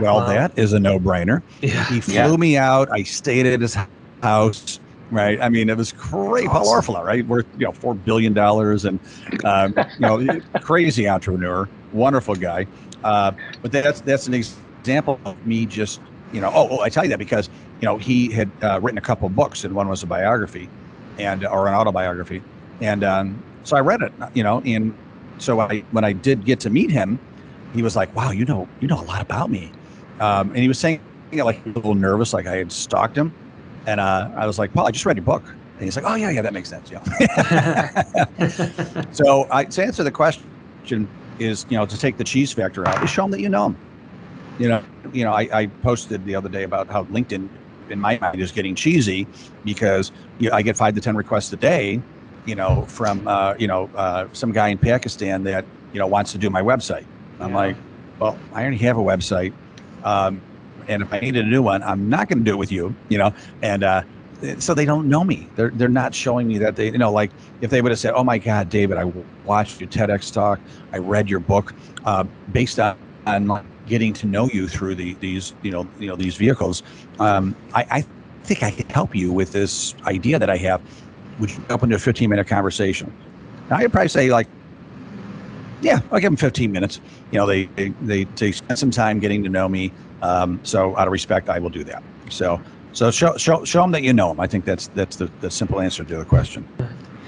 Well, Wow. that is a no-brainer. Yeah. He flew Yeah. me out. I stayed at his house. Right. I mean, it was great. Paul Awesome. Orfalea, right? Worth you know four billion dollars, and um, you know, crazy entrepreneur, wonderful guy. Uh, but that's that's an example of me just you know. Oh, oh, I tell you that because you know he had uh, written a couple of books, and one was a biography, and or an autobiography, and um, so I read it. You know, and so I when I did get to meet him, he was like, "Wow, you know, you know a lot about me," um, and he was saying you know, like a little nervous, like I had stalked him. And uh, I was like, Paul, I just read your book. And he's like, oh, yeah, yeah, that makes sense. Yeah. so I, to answer the question is, you know, to take the cheese factor out, is show them that you know them. You know, you know, I, I posted the other day about how LinkedIn, in my mind, is getting cheesy because you know, I get five to 10 requests a day, you know, from, uh, you know, uh, some guy in Pakistan that, you know, wants to do my website. I'm Yeah. like, well, I already have a website. Um, and if I need a new one, I'm not going to do it with you, you know. And uh, so they don't know me. They're they're not showing me that they, you know, like if they would have said, "Oh my God, David, I watched your TEDx talk, I read your book," uh, based on on getting to know you through the these you know you know these vehicles, um, I, I think I could help you with this idea that I have. Would you open to a 15 minute conversation? Now, I'd probably say like yeah, I'll give them 15 minutes. You know, they they they, they spend some time getting to know me. Um, so out of respect, I will do that. So so show show show them that you know them. I think that's that's the, the simple answer to the question.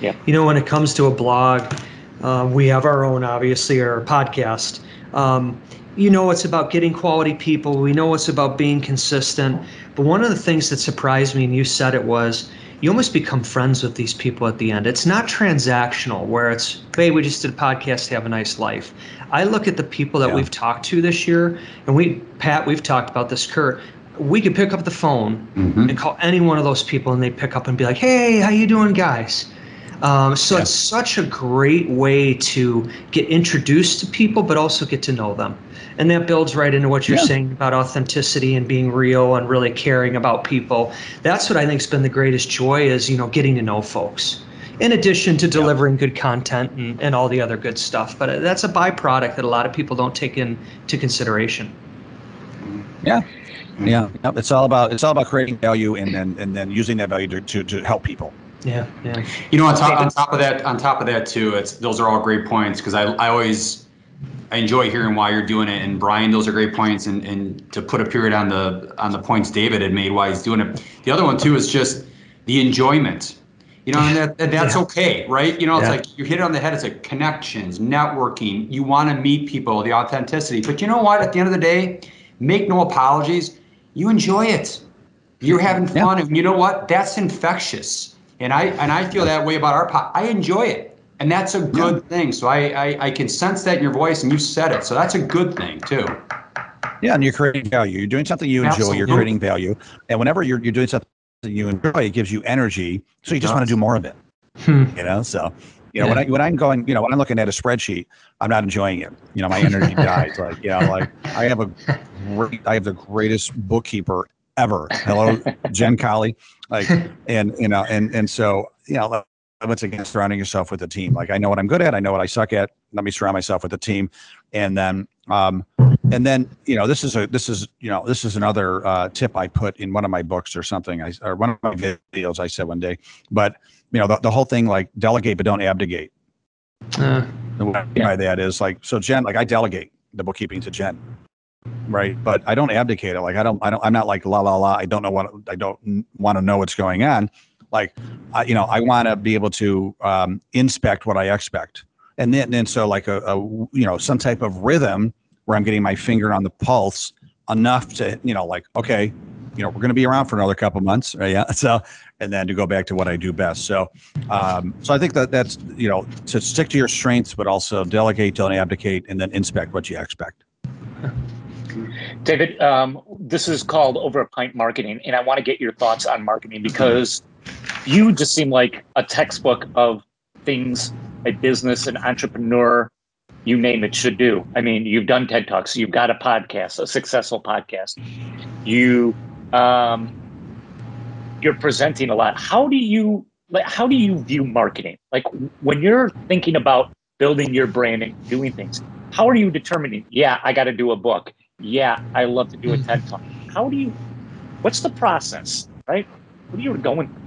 Yeah. You know, when it comes to a blog, uh, we have our own, obviously, our podcast. Um, you know, it's about getting quality people. We know it's about being consistent. But one of the things that surprised me, and you said it was, you almost become friends with these people at the end. It's not transactional where it's, hey, we just did a podcast, have a nice life. I look at the people that Yeah. we've talked to this year, and we, Pat, we've talked about this, Kurt. We could pick up the phone and call any one of those people, and they pick up and be like, "Hey, how you doing, guys?" Um, so Yeah. it's such a great way to get introduced to people, but also get to know them, and that builds right into what you're Yeah. saying about authenticity and being real and really caring about people. That's what I think's been the greatest joy is you know getting to know folks. In addition to delivering good content and, and all the other good stuff, but uh, that's a byproduct that a lot of people don't take into consideration. Yeah. Yeah, yeah, it's all about it's all about creating value and then and then using that value to, to, to help people. Yeah, yeah. You know, on top on top of that, on top of that too, it's those are all great points because I I always I enjoy hearing why you're doing it. And Brian, those are great points. And and to put a period on the on the points David had made why he's doing it. The other one too is just the enjoyment. You know, and, that, that's yeah. okay, right? You know, it's yeah. like you hit it on the head. It's like connections, networking. You want to meet people, the authenticity. But you know what? At the end of the day, make no apologies. You enjoy it. You're having fun, yeah. and you know what? That's infectious. And I and I feel that way about our pot. I enjoy it, and that's a good thing. So I, I I can sense that in your voice, and you said it. So that's a good thing too. Yeah, and you're creating value. You're doing something you enjoy. Absolutely. You're creating value, and whenever you're you're doing something you enjoy, it gives you energy. So you just want to do more of it. Hmm. You know, so you know, yeah. when I when I'm going, you know, when I'm looking at a spreadsheet, I'm not enjoying it. You know, my energy dies. Like, you know, like I have a great, I have the greatest bookkeeper ever. Hello, Jen Colley. Like, and you know, and and so you know, once against surrounding yourself with a team. Like, I know what I'm good at. I know what I suck at. Let me surround myself with a team, and then um, and then you know this is a this is you know this is another uh, tip I put in one of my books or something I or one of my videos I said one day. But you know the, the whole thing like delegate but don't abdicate. Uh, yeah. by that is like so Jen like I delegate the bookkeeping to Jen, right? But I don't abdicate it. Like I don't I don't I'm not like la la la. I don't know what I don't want to know what's going on. Like I, you know I want to be able to um, inspect what I expect. And then and so like a, a you know some type of rhythm where I'm getting my finger on the pulse enough to you know like okay you know we're going to be around for another couple months right? yeah so and then to go back to what I do best. So um, so I think that that's you know to stick to your strengths but also delegate don't abdicate and then inspect what you expect. David um, this is called over a pint marketing and I want to get your thoughts on marketing because you just seem like a textbook of things a business, an entrepreneur, you name it, should do. I mean, you've done TED Talks, you've got a podcast, a successful podcast. You um, you're presenting a lot. How do you like how do you view marketing? Like when you're thinking about building your brand and doing things, how are you determining, yeah, I got to do a book. Yeah, I love to do a TED Talk. How do you what's the process, right? What are you going through?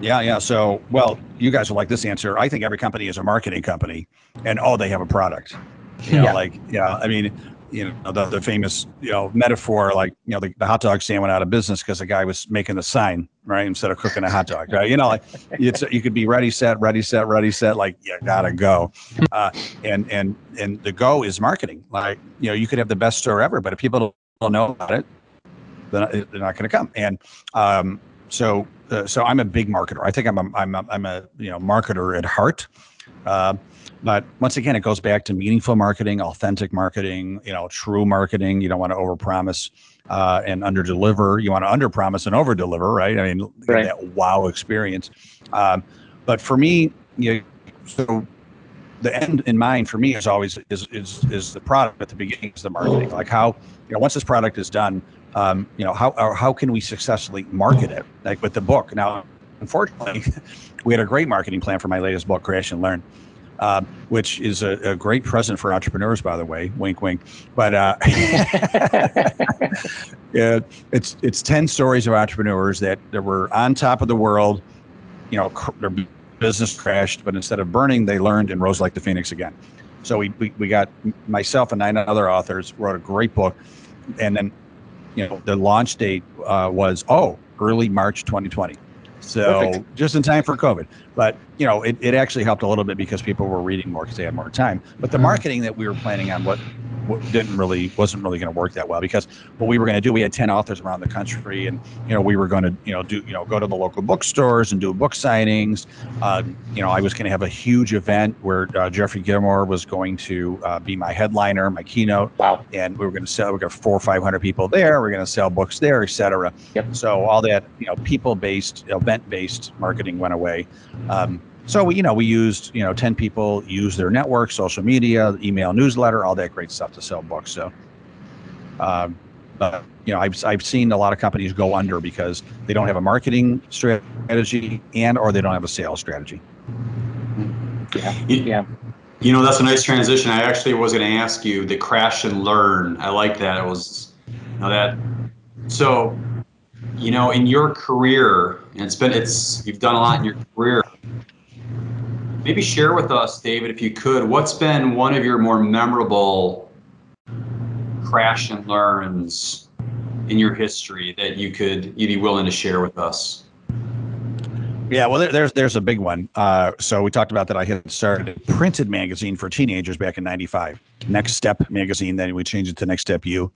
Yeah, yeah. So, well, you guys will like this answer. I think every company is a marketing company, and oh, they have a product. You know, yeah. like yeah. I mean, you know, the, the famous you know metaphor, like you know, the, the hot dog stand went out of business because the guy was making the sign right instead of cooking a hot dog, right? You know, like it's you could be ready, set, ready, set, ready, set. Like you gotta go, uh, and and and the go is marketing. Like you know, you could have the best store ever, but if people don't know about it, then they're not going to come. And um, so uh, so I'm a big marketer. I think I'm a, I'm a, I'm a you know marketer at heart. Uh, but once again, it goes back to meaningful marketing, authentic marketing, you know, true marketing. You don't want to overpromise uh, and underdeliver. You want to underpromise and overdeliver, right? I mean, right. that wow experience. Um, but for me, you know, so the end in mind for me is always is is is the product at the beginning is the marketing. Like how you know once this product is done, um, you know, how how can we successfully market it? Like with the book. Now, unfortunately, we had a great marketing plan for my latest book, Crash and Learn. Uh, which is a, a, great present for entrepreneurs, by the way. Wink, wink. But uh, yeah, it's it's ten stories of entrepreneurs that, that were on top of the world. You know, cr- their business crashed, but instead of burning, they learned and rose like the phoenix again. So we, we, we got myself and nine other authors wrote a great book, and then you know, the launch date uh, was oh early March 2020. So Perfect. just in time for COVID. But you know, it, it actually helped a little bit because people were reading more because they had more time. But the mm-hmm. marketing that we were planning on what didn't really wasn't really going to work that well because what we were going to do we had 10 authors around the country and you know we were going to you know do you know go to the local bookstores and do book signings. Uh, you know i was going to have a huge event where uh, jeffrey gitomer was going to uh, be my headliner my keynote. Wow. And we were going to sell we got four or five hundred people there. We're going to sell books there etc yep. so all that you know people based event based marketing went away. Um, so we, you know, we used, you know, 10 people use their network, social media, email newsletter, all that great stuff to sell books. So, um, but, you know, I've, I've seen a lot of companies go under because they don't have a marketing strategy and, or they don't have a sales strategy. Yeah. Yeah. You know, that's a nice transition. I actually was going to ask you the crash and learn. I like that. It was, you know, that. So you know, in your career, and it's been it's you've done a lot in your career. Maybe share with us, David, if you could, what's been one of your more memorable crash and learns in your history that you could you'd be willing to share with us? Yeah, well, there, there's there's a big one. Uh, so we talked about that. I had started a printed magazine for teenagers back in '95. Next Step magazine. Then we changed it to Next Step U,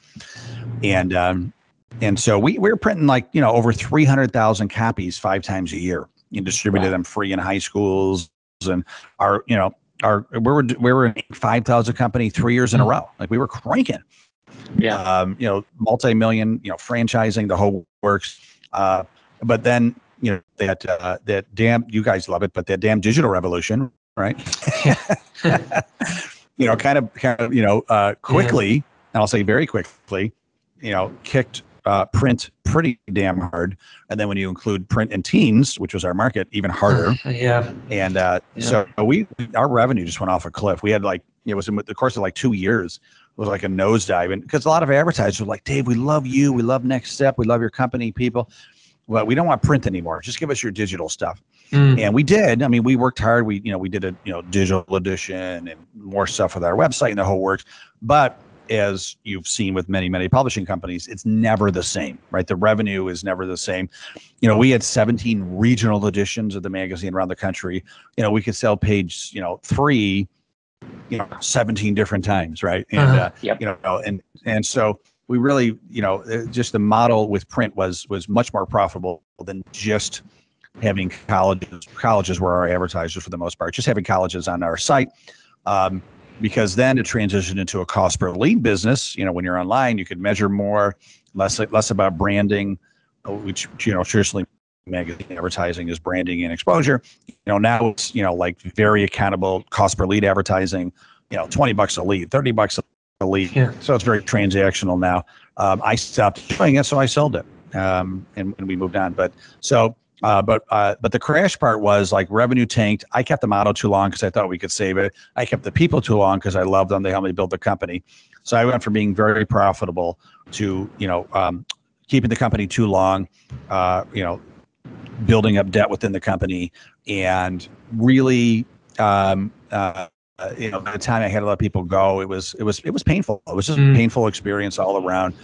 and um, and so we, we were printing like, you know, over 300,000 copies five times a year and distributed wow. them free in high schools. And our, you know, our, we were, we were a 5,000 company three years in a mm. row. Like we were cranking. Yeah. Um, you know, multi-million, you know, franchising, the whole works. Uh, but then, you know, that, uh, that damn, you guys love it, but that damn digital revolution, right? you know, kind of, kind of, you know, uh, quickly, yeah. and I'll say very quickly, you know, kicked uh, print pretty damn hard, and then when you include print and teens, which was our market, even harder. yeah. And uh, yeah. so we our revenue just went off a cliff. We had like it was in the course of like two years. It was like a nosedive, and because a lot of advertisers were like, "Dave, we love you. We love Next Step. We love your company, people." Well, we don't want print anymore. Just give us your digital stuff. Mm. And we did. I mean, we worked hard. We, you know, we did a, you know, digital edition and more stuff with our website and the whole works. But as you've seen with many many publishing companies it's never the same right? The revenue is never the same. You know we had 17 regional editions of the magazine around the country. You know we could sell page you know three you know 17 different times right? And uh-huh. uh, yep. you know and and so we really you know uh, just the model with print was was much more profitable than just having colleges. Colleges were our advertisers for the most part just having colleges on our site. Um, because then it transitioned into a cost per lead business. You know, when you're online, you could measure more, less less about branding, which you know traditionally magazine advertising is branding and exposure. You know, now it's you know like very accountable cost per lead advertising. You know, twenty bucks a lead, thirty bucks a lead. Yeah. So it's very transactional now. Um, I stopped doing it, so I sold it, um, and, and we moved on. But so uh, but uh, but the crash part was like revenue tanked. I kept the model too long because I thought we could save it. I kept the people too long because I loved them. They helped me build the company. So I went from being very profitable to you know um, keeping the company too long. Uh, you know, building up debt within the company and really. Um, uh, you know, by the time I had to let people go, it was it was it was painful. It was just mm. a painful experience all around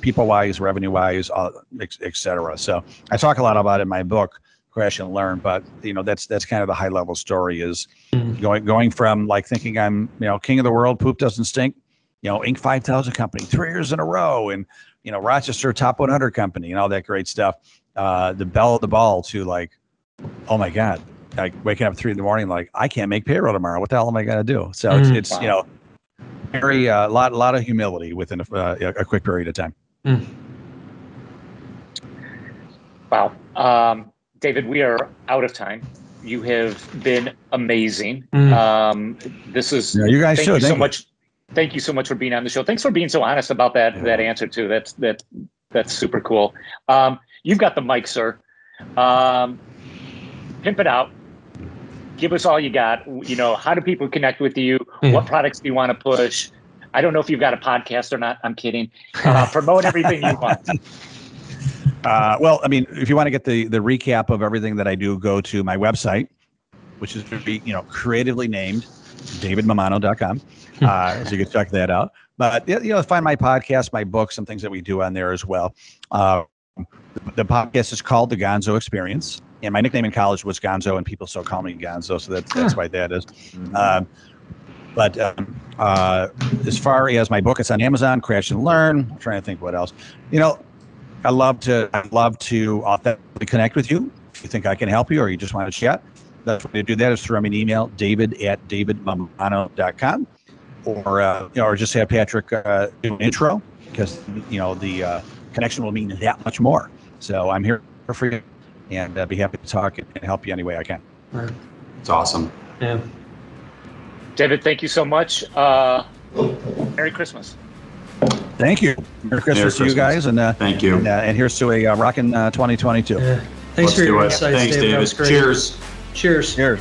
people wise, revenue wise, uh, et. So I talk a lot about it in my book, Crash and Learn, but you know, that's, that's kind of the high level story is mm-hmm. going, going from like thinking I'm, you know, king of the world, poop doesn't stink, you know, Inc. 5000 company three years in a row and, you know, Rochester top 100 company and all that great stuff. Uh, the bell of the ball to like, oh my God, like waking up three in the morning, like I can't make payroll tomorrow. What the hell am I going to do? So mm-hmm. it's, it's, you know, very, a uh, lot, lot of humility within a, uh, a quick period of time. Mm. Wow. Um, David, we are out of time. You have been amazing. Mm. Um, this is yeah, you guys thank should. you thank so you. much. Thank you so much for being on the show. Thanks for being so honest about that yeah. that answer too. That's that that's super cool. Um, you've got the mic, sir. Um, pimp it out. Give us all you got. You know, how do people connect with you? Mm. What products do you want to push? I don't know if you've got a podcast or not. I'm kidding. Uh, promote everything you want. Uh, well, I mean, if you want to get the the recap of everything that I do, go to my website, which is going to be you know creatively named davidmammano.com. Uh, so you can check that out. But you know, find my podcast, my books, some things that we do on there as well. Uh, the podcast is called The Gonzo Experience, and my nickname in college was Gonzo, and people still call me Gonzo, so that's that's why that is. Mm-hmm. Um, but um, uh, as far as my book, it's on Amazon. Crash and Learn. I'm trying to think what else. You know, I love to I love to authentically connect with you. If you think I can help you, or you just want to chat, that's way to do that is through me an email, David at davidmammano.com, or uh, you know, or just have Patrick uh, do an intro because you know the uh, connection will mean that much more. So I'm here for you, and uh, be happy to talk and help you any way I can. It's awesome. Yeah. David, thank you so much. Uh, Merry Christmas. Thank you. Merry Christmas Merry to you guys, and uh, thank you. And, uh, and here's to a uh, rocking uh, 2022. Yeah. Thanks Let's for your insights, Thanks, David. David. Cheers. Cheers. Cheers.